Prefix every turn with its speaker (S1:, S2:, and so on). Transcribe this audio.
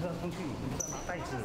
S1: 这工具，
S2: 这袋子。